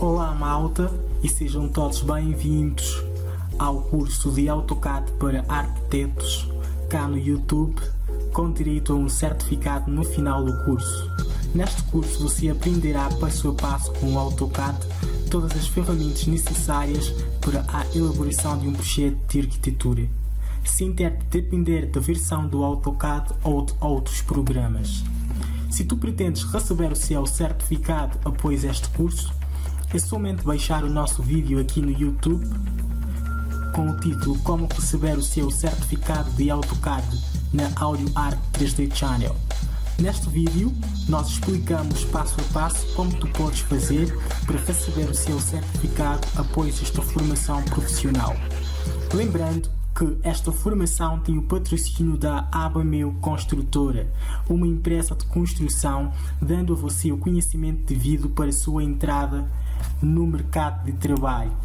Olá malta e sejam todos bem-vindos ao curso de AutoCAD para arquitetos cá no YouTube com direito a um certificado no final do curso. Neste curso você aprenderá passo a passo com o AutoCAD todas as ferramentas necessárias para a elaboração de um projeto de arquitetura, sem ter de depender da versão do AutoCAD ou de outros programas. Se tu pretendes receber o seu certificado após este curso, é somente baixar o nosso vídeo aqui no YouTube com o título Como receber o seu certificado de AutoCAD na Audio Art 3D Channel. Neste vídeo, nós explicamos passo a passo como tu podes fazer para receber o seu certificado após esta formação profissional. Lembrando que esta formação tem o patrocínio da Abameu Construtora, uma empresa de construção, dando a você o conhecimento devido para a sua entrada no mercado de trabalho.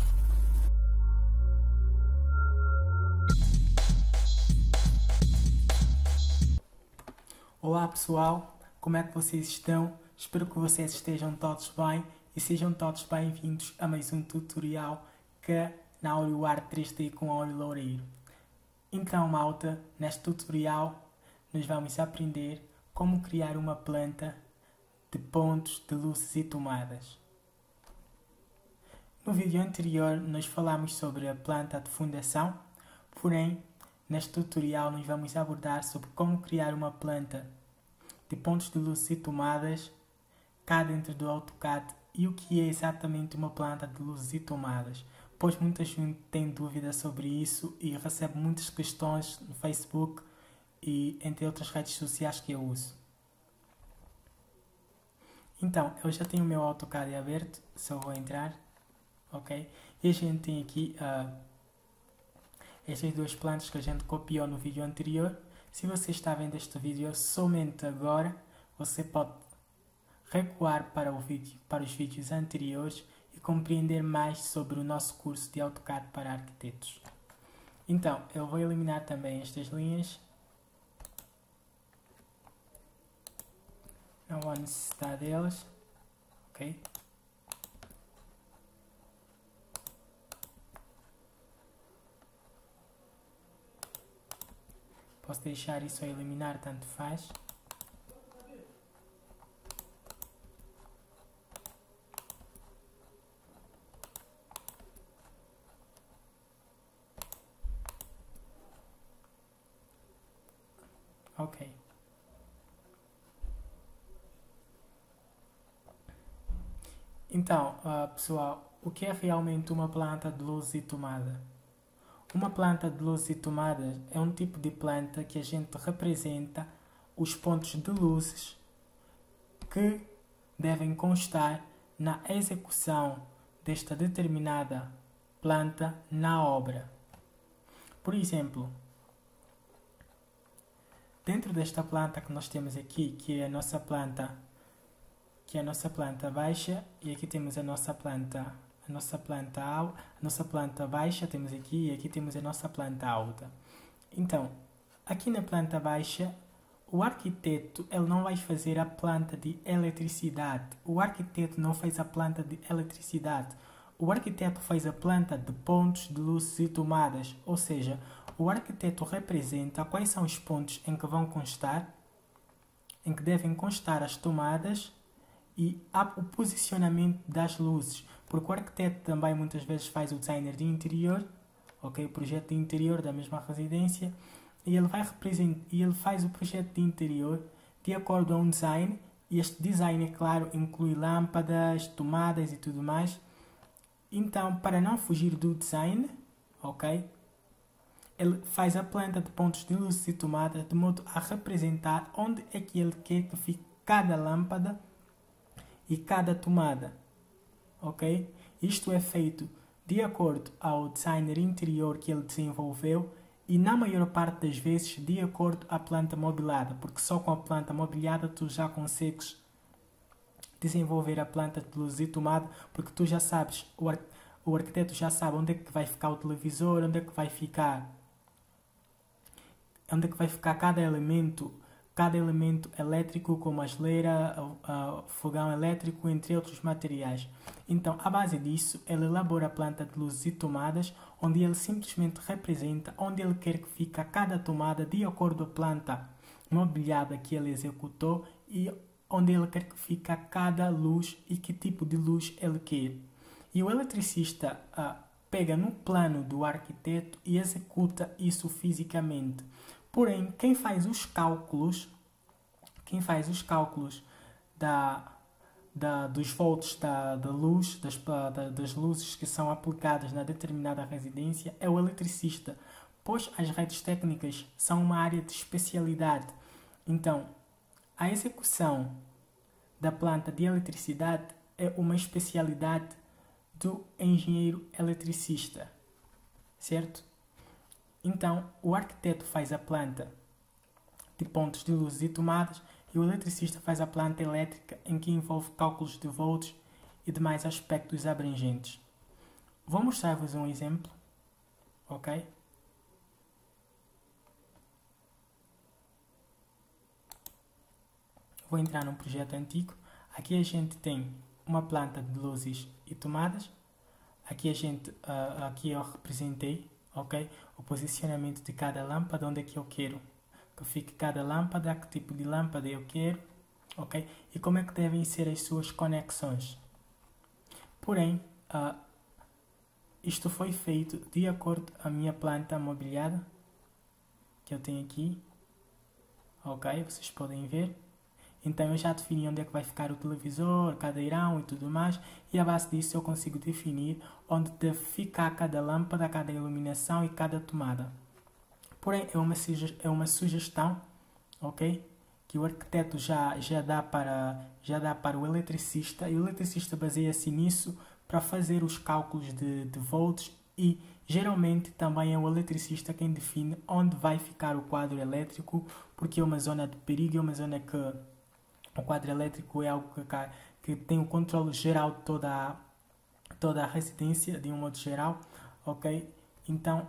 Olá pessoal, como é que vocês estão? Espero que vocês estejam todos bem e sejam todos bem-vindos a mais um tutorial que na AudioArt 3D com óleo loureiro. Então, malta, neste tutorial nós vamos aprender como criar uma planta de pontos de luzes e tomadas. No vídeo anterior nós falamos sobre a planta de fundação, porém neste tutorial nós vamos abordar sobre como criar uma planta de pontos de luzes e tomadas cá dentro do AutoCAD e o que é exatamente uma planta de luzes e tomadas pois muita gente tem dúvidas sobre isso e recebe muitas questões no Facebook e entre outras redes sociais que eu uso. Então, eu já tenho o meu AutoCAD aberto, só vou entrar, ok? E a gente tem aqui uh, estas duas plantas que a gente copiou no vídeo anterior. Se você está vendo este vídeo somente agora, você pode recuar para, o vídeo, para os vídeos anteriores compreender mais sobre o nosso curso de AutoCAD para arquitetos. Então, eu vou eliminar também estas linhas. Não há necessidade delas. Ok? Posso deixar isso a eliminar, tanto faz. Ok. Então, uh, pessoal, o que é realmente uma planta de luz e tomada? Uma planta de luz e tomada é um tipo de planta que a gente representa os pontos de luzes que devem constar na execução desta determinada planta na obra. Por exemplo, Dentro desta planta que nós temos aqui, que é a nossa planta, que é a nossa planta baixa, e aqui temos a nossa planta, a nossa planta alta, a nossa planta baixa temos aqui, e aqui temos a nossa planta alta. Então, aqui na planta baixa, o arquiteto ele não vai fazer a planta de eletricidade. O arquiteto não faz a planta de eletricidade. O arquiteto faz a planta de pontos de luzes e tomadas, ou seja, o arquiteto representa quais são os pontos em que vão constar, em que devem constar as tomadas e o posicionamento das luzes, porque o arquiteto também muitas vezes faz o designer de interior, ok, o projeto de interior da mesma residência, e ele vai e ele faz o projeto de interior de acordo a um design, e este design, é claro, inclui lâmpadas, tomadas e tudo mais. Então, para não fugir do design, ok, ele faz a planta de pontos de luz e tomada de modo a representar onde é que ele quer que fique cada lâmpada e cada tomada. Ok? Isto é feito de acordo ao designer interior que ele desenvolveu e na maior parte das vezes de acordo à planta mobilada, porque só com a planta mobiliada tu já consegues desenvolver a planta de luz e tomada, porque tu já sabes, o, ar o arquiteto já sabe onde é que vai ficar o televisor, onde é que vai ficar onde é que vai ficar cada elemento cada elemento elétrico, como a geleira, o fogão elétrico, entre outros materiais. Então, à base disso, ele elabora a planta de luzes e tomadas, onde ele simplesmente representa onde ele quer que fique cada tomada de acordo com a planta mobiliada que ele executou e onde ele quer que fique cada luz e que tipo de luz ele quer. E o eletricista uh, pega no plano do arquiteto e executa isso fisicamente. Porém, quem faz os cálculos, quem faz os cálculos da, da, dos volts da, da luz, das, da, das luzes que são aplicadas na determinada residência é o eletricista, pois as redes técnicas são uma área de especialidade. Então, a execução da planta de eletricidade é uma especialidade do engenheiro eletricista, certo? Então, o arquiteto faz a planta de pontos de luzes e tomadas e o eletricista faz a planta elétrica em que envolve cálculos de volts e demais aspectos abrangentes. Vou mostrar-vos um exemplo, ok? Vou entrar num projeto antigo. Aqui a gente tem uma planta de luzes e tomadas. Aqui a gente, uh, aqui eu representei ok? O posicionamento de cada lâmpada, onde é que eu quero que fique cada lâmpada, que tipo de lâmpada eu quero, ok? E como é que devem ser as suas conexões. Porém, uh, isto foi feito de acordo com a minha planta mobiliada que eu tenho aqui, ok? Vocês podem ver. Então eu já defini onde é que vai ficar o televisor, cadeirão e tudo mais, e a base disso eu consigo definir onde deve ficar cada lâmpada, cada iluminação e cada tomada. Porém, é uma, é uma sugestão, ok? Que o arquiteto já, já, dá para, já dá para o eletricista, e o eletricista baseia-se nisso para fazer os cálculos de, de volts e geralmente também é o eletricista quem define onde vai ficar o quadro elétrico, porque é uma zona de perigo, é uma zona que o quadro elétrico é algo que, que tem o controle geral de toda a, toda a residência, de um modo geral, ok? Então,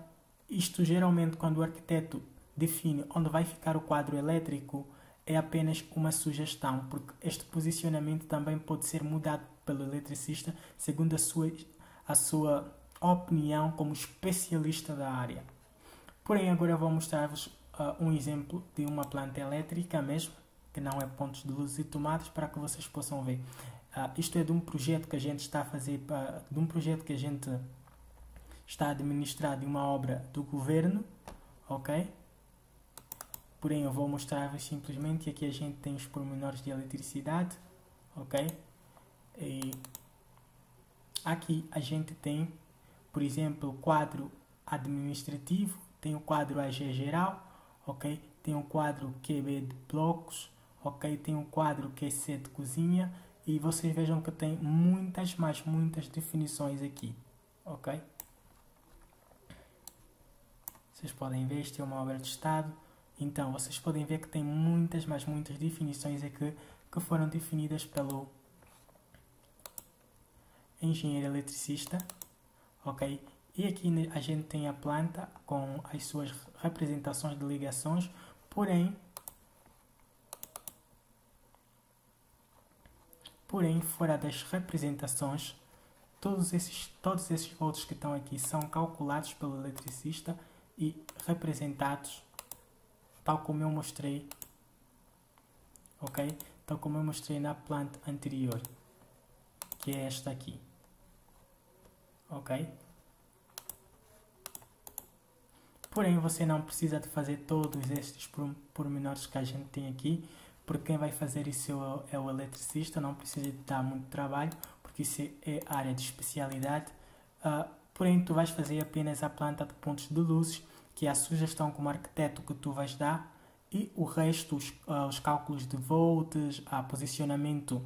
isto geralmente quando o arquiteto define onde vai ficar o quadro elétrico, é apenas uma sugestão, porque este posicionamento também pode ser mudado pelo eletricista segundo a sua, a sua opinião como especialista da área. Porém, agora vou mostrar-vos uh, um exemplo de uma planta elétrica mesmo, que não é pontos de luz e tomadas, para que vocês possam ver. Uh, isto é de um projeto que a gente está a fazer, uh, de um projeto que a gente está a administrar de uma obra do governo, ok? Porém, eu vou mostrar-vos simplesmente, aqui a gente tem os pormenores de eletricidade, ok? E aqui a gente tem, por exemplo, o quadro administrativo, tem o quadro AG geral, ok? Tem o quadro QB de blocos, ok? Tem um quadro que é de cozinha e vocês vejam que tem muitas, mais muitas definições aqui, ok? Vocês podem ver, isto é uma obra de Estado, então vocês podem ver que tem muitas, mais muitas definições aqui que foram definidas pelo engenheiro eletricista, ok? E aqui a gente tem a planta com as suas representações de ligações, porém Porém, fora das representações, todos esses, todos esses volts que estão aqui são calculados pelo eletricista e representados tal como eu mostrei, ok? Tal como eu mostrei na planta anterior, que é esta aqui, ok? Porém, você não precisa de fazer todos estes pormenores que a gente tem aqui, porque quem vai fazer isso é o eletricista, não precisa de dar muito trabalho, porque isso é área de especialidade. Uh, porém, tu vais fazer apenas a planta de pontos de luzes, que é a sugestão como arquiteto que tu vais dar, e o resto, os, uh, os cálculos de volts, a posicionamento,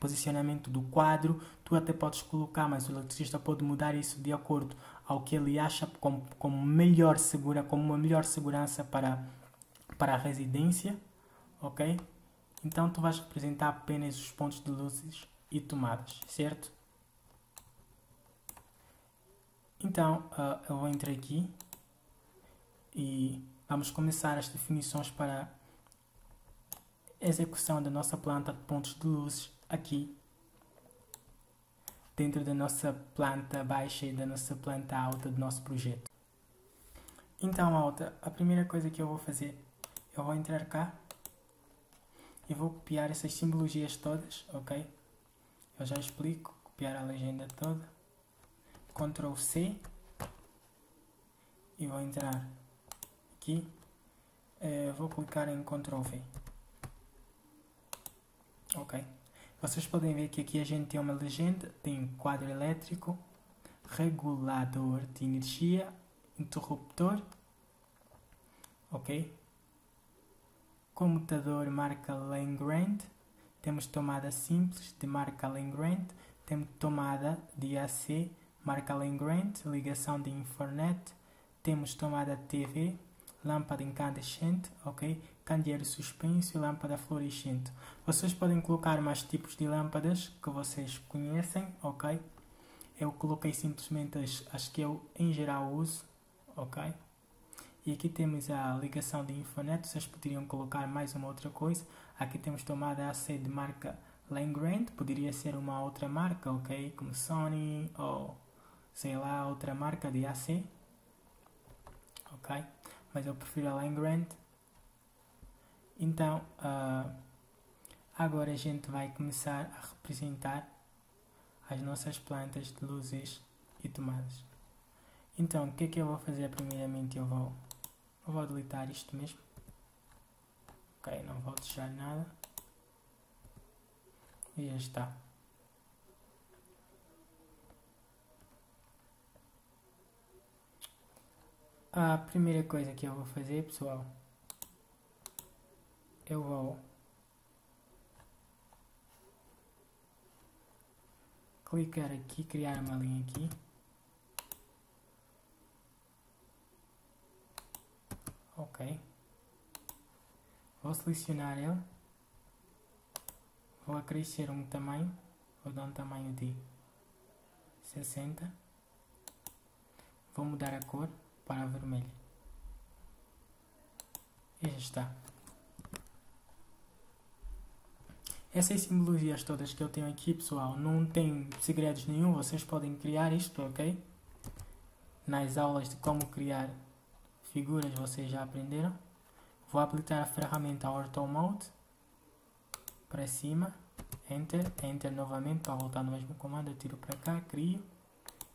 posicionamento do quadro, tu até podes colocar, mas o eletricista pode mudar isso de acordo ao que ele acha como, como melhor segura, como uma melhor segurança para, para a residência ok? Então tu vais representar apenas os pontos de luzes e tomadas, certo? Então uh, eu vou entrar aqui e vamos começar as definições para execução da nossa planta de pontos de luzes aqui dentro da nossa planta baixa e da nossa planta alta do nosso projeto. Então, alta, a primeira coisa que eu vou fazer, eu vou entrar cá e vou copiar essas simbologias todas, ok? Eu já explico, copiar a legenda toda, Ctrl C e vou entrar aqui, uh, vou clicar em Ctrl V, ok? Vocês podem ver que aqui a gente tem uma legenda, tem quadro elétrico, regulador de energia, interruptor, ok? Comutador marca Langrand, temos tomada simples de marca Langrand, temos tomada de AC marca Langrand, ligação de Infonet, temos tomada TV, lâmpada incandescente, ok? Candeeiro suspenso e lâmpada fluorescente. Vocês podem colocar mais tipos de lâmpadas que vocês conhecem, ok? Eu coloquei simplesmente as, as que eu em geral uso, ok? E aqui temos a ligação de Infonet, vocês poderiam colocar mais uma outra coisa. Aqui temos tomada AC de marca Langrand, poderia ser uma outra marca, ok? Como Sony ou sei lá, outra marca de AC, ok? Mas eu prefiro a Line Grant. Então, uh, agora a gente vai começar a representar as nossas plantas de luzes e tomadas. Então, o que é que eu vou fazer primeiramente? Eu vou, eu vou deletar isto mesmo. Ok, não vou deixar nada. E já está. A primeira coisa que eu vou fazer, pessoal, eu vou clicar aqui, criar uma linha aqui. Ok. Vou selecionar ele. Vou acrescer um tamanho. Vou dar um tamanho de 60. Vou mudar a cor para vermelho. E já está. Essas simbologias todas que eu tenho aqui, pessoal, não tem segredos nenhum. Vocês podem criar isto, ok? Nas aulas de como criar figuras, vocês já aprenderam. Vou aplicar a ferramenta Auto Mode para cima. Enter, Enter novamente para voltar no mesmo comando. Eu tiro para cá, crio,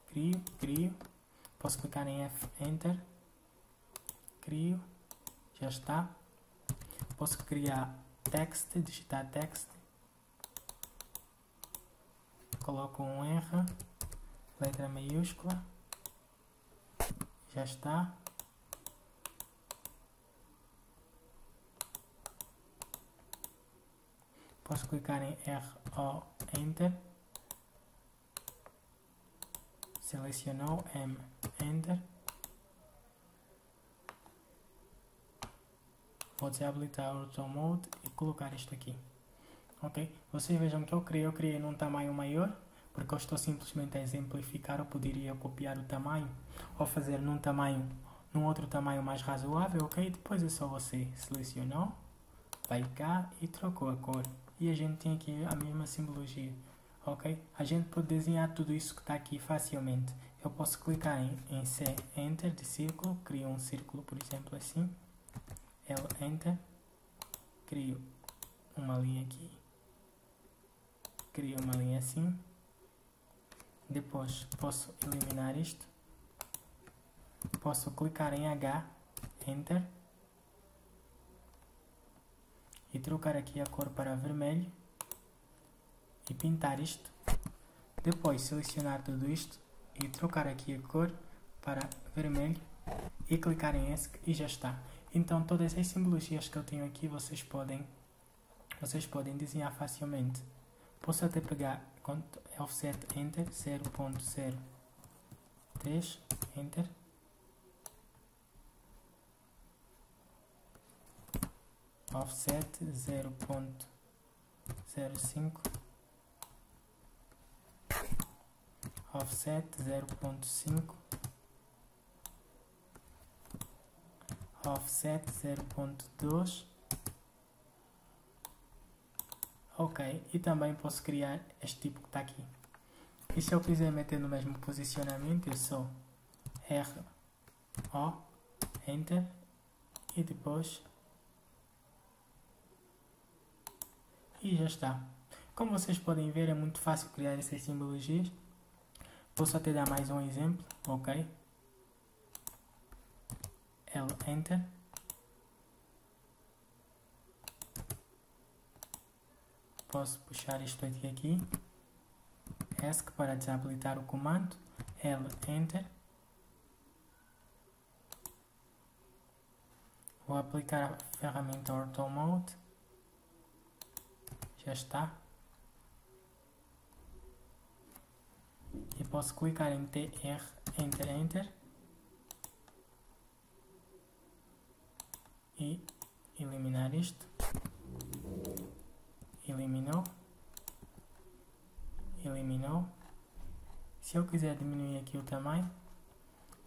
crio, crio. Posso clicar em F, Enter, crio, já está. Posso criar text, digitar text, coloco um R, letra maiúscula, já está. Posso clicar em R, O, Enter. Selecionou M, Enter. Vou desabilitar o Auto Mode e colocar isto aqui. Ok? Vocês vejam que eu criei, eu criei num tamanho maior, porque eu estou simplesmente a exemplificar, eu poderia copiar o tamanho, ou fazer num tamanho, num outro tamanho mais razoável, ok? Depois é só você selecionou, vai cá e trocou a cor. E a gente tem aqui a mesma simbologia, ok? A gente pode desenhar tudo isso que está aqui facilmente. Eu posso clicar em, em C, Enter de círculo, crio um círculo, por exemplo, assim, L, Enter, crio uma linha aqui, crio uma linha assim, depois posso eliminar isto, posso clicar em H, Enter, e trocar aqui a cor para vermelho, e pintar isto, depois selecionar tudo isto, e trocar aqui a cor para vermelho e clicar em ESC e já está. Então todas as simbologias que eu tenho aqui vocês podem vocês podem desenhar facilmente. Posso até pegar offset enter 0.03 enter offset 0.05 offset 0.5 offset 0.2 Ok, e também posso criar este tipo que está aqui. E se eu quiser meter no mesmo posicionamento, eu só R, O, Enter e depois e já está. Como vocês podem ver, é muito fácil criar essas simbologias. Posso até dar mais um exemplo, ok? L, Enter. Posso puxar isto aqui, aqui. ESC para desabilitar o comando. L, Enter. Vou aplicar a ferramenta Auto Mode. Já está. E posso clicar em TR, Enter, Enter. E eliminar isto. Eliminou. Eliminou. Se eu quiser diminuir aqui o tamanho,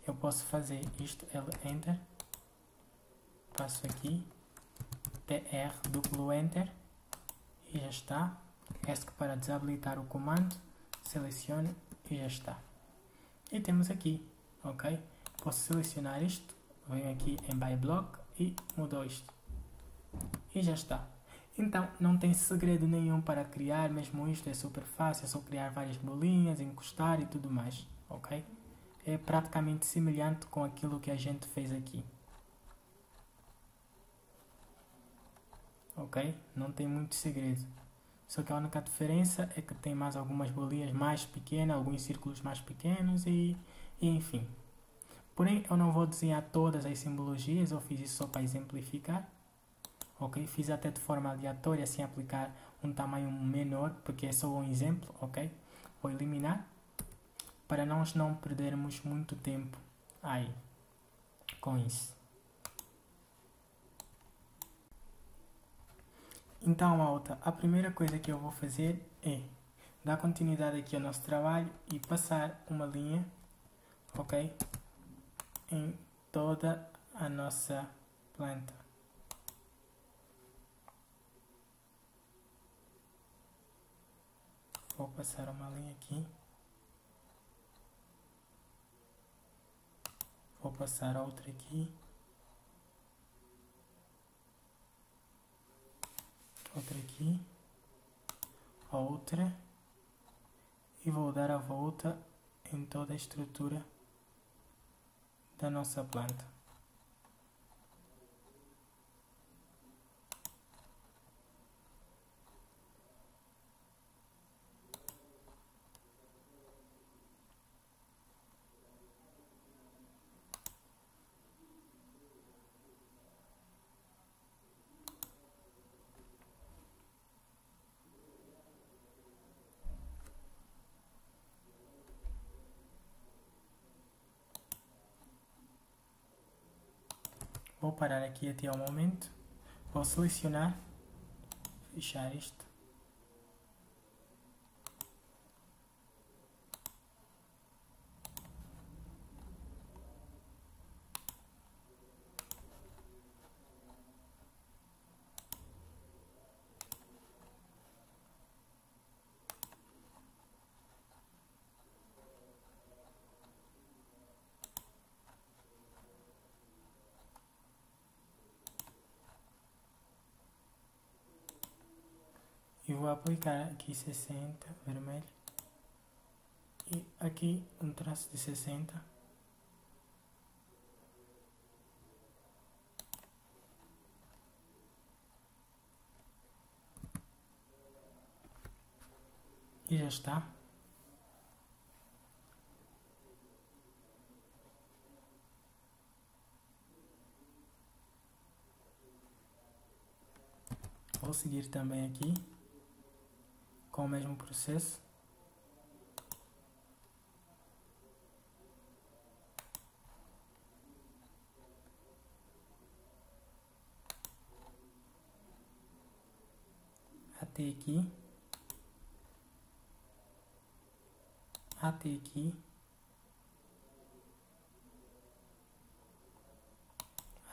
eu posso fazer isto, Enter passo aqui, TR duplo Enter e já está. ESC para desabilitar o comando, selecione e já está. E temos aqui, ok? Posso selecionar isto, venho aqui em By Block e mudou isto. E já está. Então, não tem segredo nenhum para criar, mesmo isto é super fácil, é só criar várias bolinhas, encostar e tudo mais, ok? É praticamente semelhante com aquilo que a gente fez aqui. Ok? Não tem muito segredo. Só que a única diferença é que tem mais algumas bolinhas mais pequenas, alguns círculos mais pequenos e, e enfim. Porém, eu não vou desenhar todas as simbologias, eu fiz isso só para exemplificar. Ok? Fiz até de forma aleatória, sem aplicar um tamanho menor, porque é só um exemplo, ok? Vou eliminar, para nós não perdermos muito tempo aí com isso. Então, malta, a primeira coisa que eu vou fazer é dar continuidade aqui ao nosso trabalho e passar uma linha, ok? Em toda a nossa planta. Vou passar uma linha aqui. Vou passar outra aqui. Outra aqui, outra e vou dar a volta em toda a estrutura da nossa planta. Vou parar aqui até o momento. Vou selecionar, fechar isto. E vou aplicar aqui 60 vermelho. E aqui um traço de 60 e já está. Vou seguir também aqui com o mesmo processo. Até aqui. Até aqui.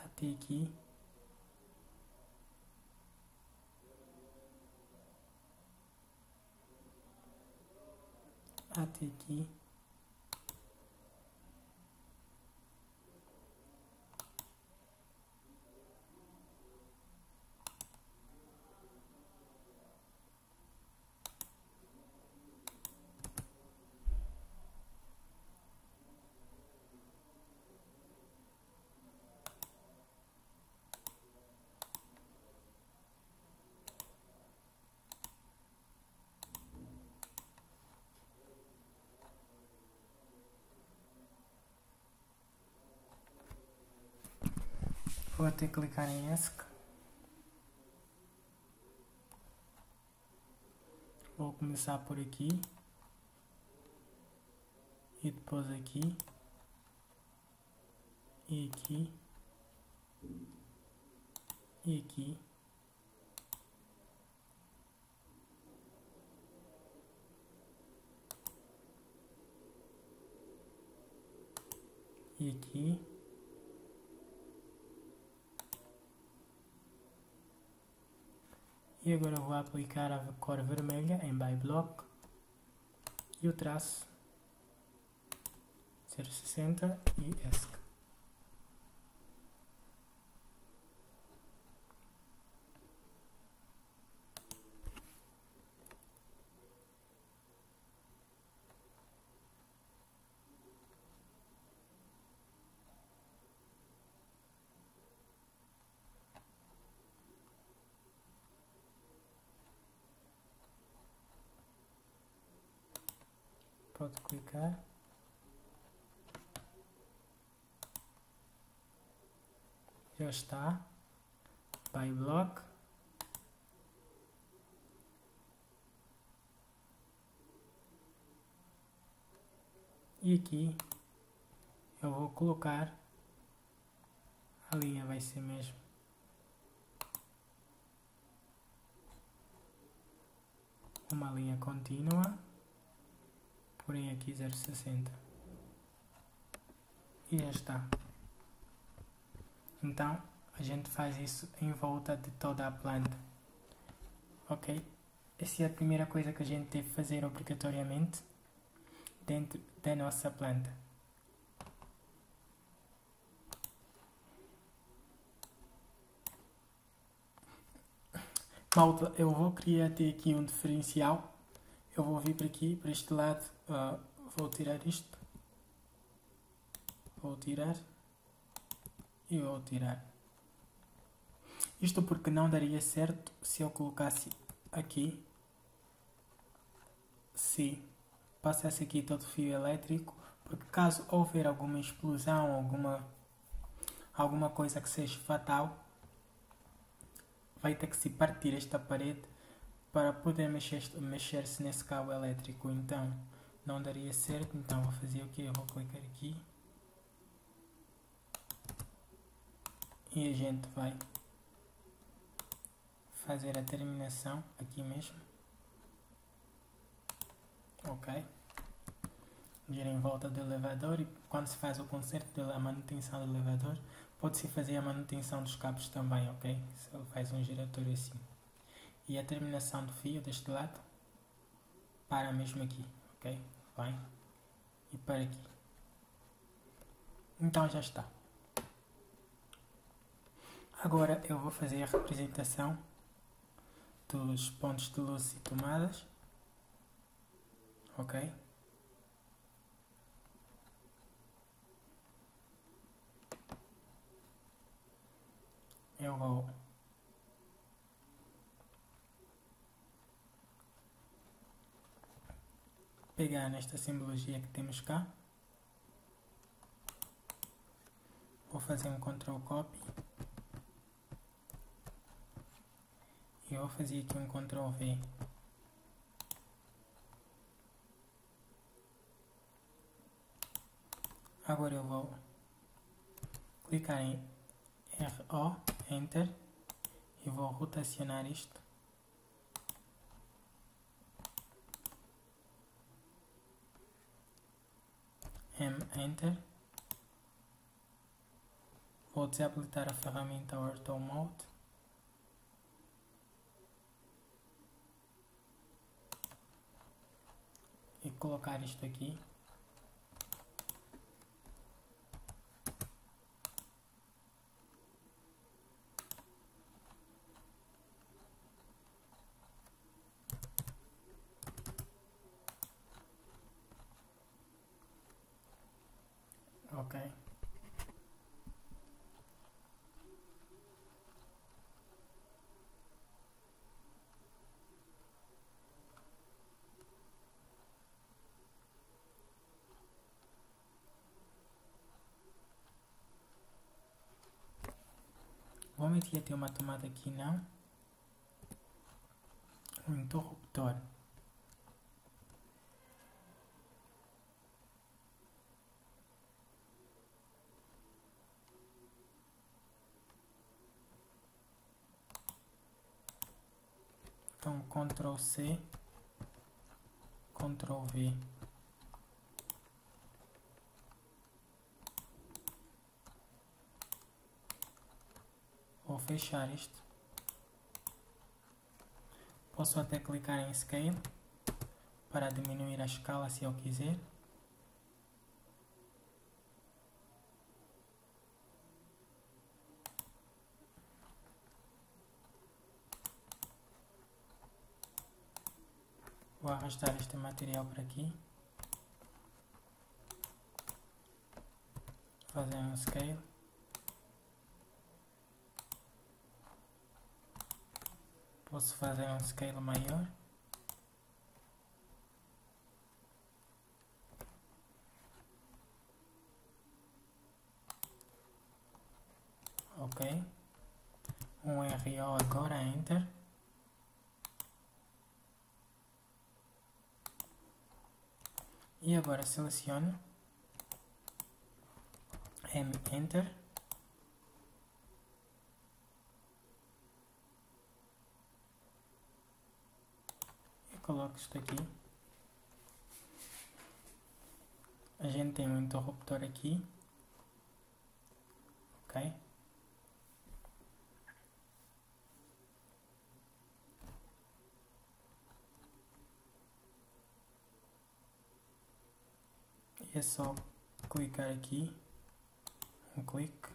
Até aqui. Até aqui. Vou até clicar em ESC. Vou começar por aqui. E depois aqui. E aqui. E aqui. E aqui. E agora vou aplicar a cor vermelha em by block e o traço 060 e ESC. Pode clicar. Já está. By block. E aqui eu vou colocar a linha vai ser mesmo uma linha contínua porém aqui 0,60 e já está. Então a gente faz isso em volta de toda a planta. Ok? Essa é a primeira coisa que a gente deve fazer obrigatoriamente dentro da nossa planta. Malta, eu vou criar até aqui um diferencial. Eu vou vir para aqui, para este lado, uh, vou tirar isto, vou tirar e vou tirar. Isto porque não daria certo se eu colocasse aqui, se passasse aqui todo o fio elétrico, porque caso houver alguma explosão, alguma, alguma coisa que seja fatal, vai ter que se partir esta parede para poder mexer-se mexer nesse cabo elétrico então não daria certo então vou fazer o que eu vou clicar aqui. E a gente vai fazer a terminação aqui mesmo. Ok. Gira em volta do elevador e quando se faz o conserto da manutenção do elevador pode-se fazer a manutenção dos cabos também ok? Se ele faz um giratório assim. E a terminação do fio deste lado para mesmo aqui, ok? Vai e para aqui. Então já está. Agora eu vou fazer a representação dos pontos de luz e tomadas, ok? Eu vou pegar nesta simbologia que temos cá. Vou fazer um Ctrl Copy. E vou fazer aqui um Ctrl V. Agora eu vou clicar em RO, Enter, e vou rotacionar isto M Enter. Vou desabilitar a ferramenta Auto Mode. e colocar isto aqui. Ok. Provavelmente ia ter uma tomada aqui, não? Um interruptor. Então, Ctrl C, Ctrl V. Vou fechar isto. Posso até clicar em Scale para diminuir a escala se eu quiser. Vou arrastar este material para aqui. Fazer um scale. Posso fazer um scale maior. Ok. Um RO agora, Enter. E agora seleciono M Enter e coloco isto aqui. A gente tem um interruptor aqui, ok? É só clicar aqui, um clique.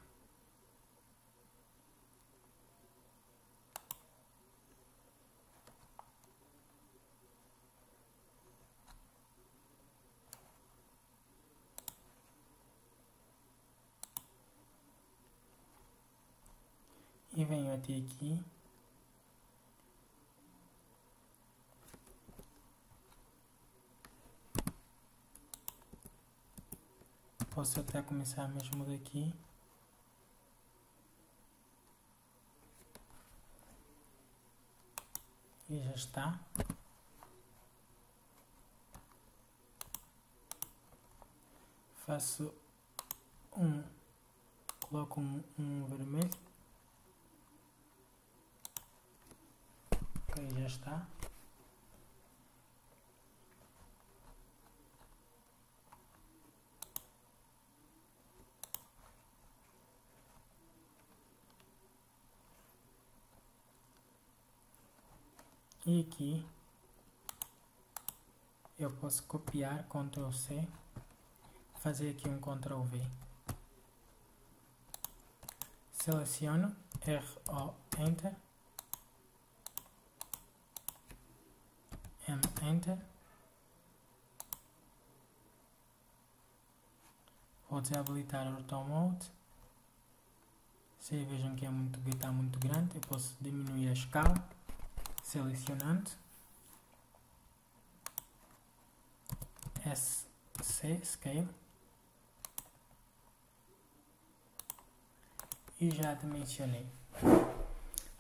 E venho até aqui Posso até começar mesmo daqui. E já está. Faço um, coloco um, um vermelho. Ok, já está. E aqui eu posso copiar Ctrl C, fazer aqui um Ctrl V. Seleciono RO Enter, M Enter. Vou desabilitar o Auto Mode. Se vejam que é muito, está muito grande, eu posso diminuir a escala selecionando SC Scale e já dimensionei.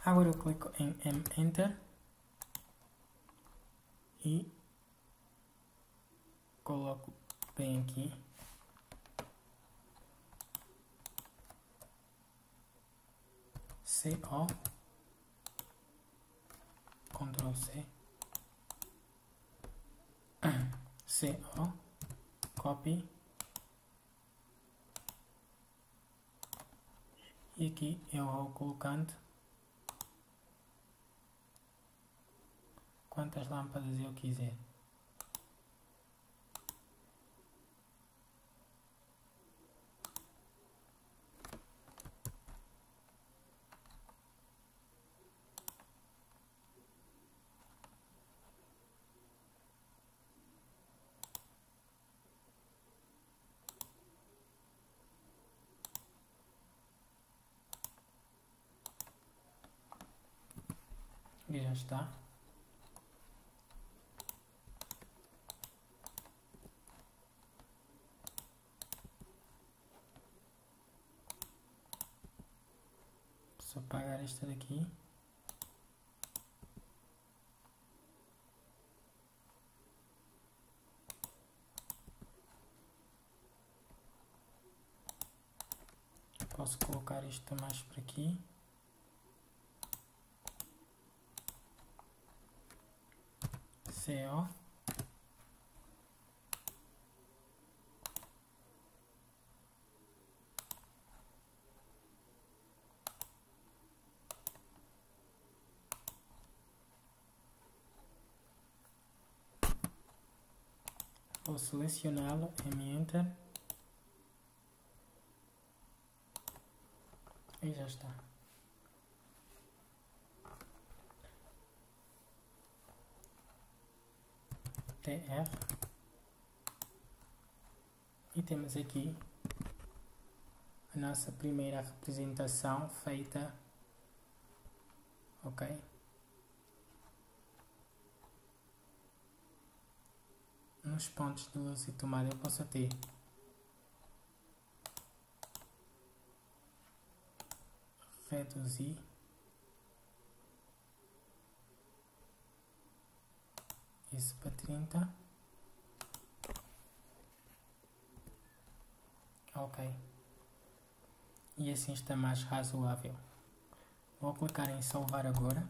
Agora eu clico em M Enter e coloco bem aqui. CO Ctrl C. CO copy. E aqui eu vou colocando quantas lâmpadas eu quiser E já está. Só apagar esta daqui. Posso colocar isto mais por aqui. CO. Vou selecioná-lo, M Enter. E já está. TR. E temos aqui a nossa primeira representação feita. Ok? Nos pontos de luz e tomada eu posso ter reduzir isso para 30 ok. E assim está mais razoável. Vou clicar em salvar agora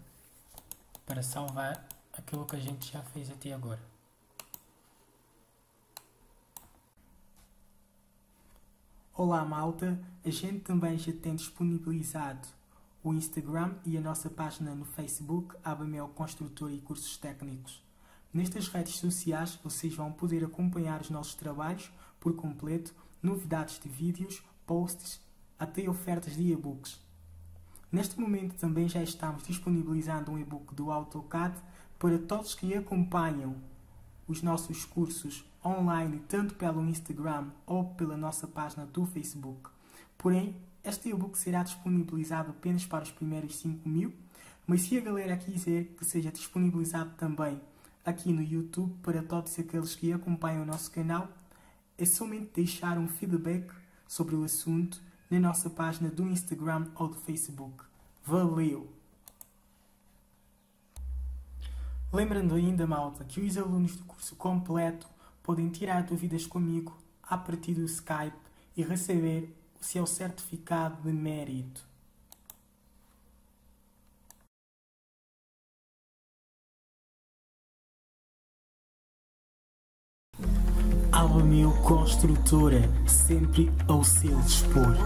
para salvar aquilo que a gente já fez até agora. Olá malta, a gente também já tem disponibilizado o Instagram e a nossa página no Facebook, Abamel Construtor e Cursos Técnicos. Nestas redes sociais vocês vão poder acompanhar os nossos trabalhos por completo, novidades de vídeos, posts, até ofertas de e-books. Neste momento também já estamos disponibilizando um e-book do AutoCAD para todos que acompanham os nossos cursos online tanto pelo Instagram ou pela nossa página do Facebook. Porém, este e-book será disponibilizado apenas para os primeiros 5 mil, mas se a galera quiser que seja disponibilizado também aqui no YouTube para todos aqueles que acompanham o nosso canal, é somente deixar um feedback sobre o assunto na nossa página do Instagram ou do Facebook. Valeu! Lembrando ainda, malta, que os alunos do curso completo podem tirar dúvidas comigo a partir do Skype e receber o seu certificado de mérito. Alma Mil Construtora, sempre ao seu dispor.